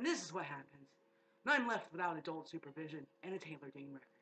And this is what happens. And I'm left without adult supervision and a Taylor Dane record.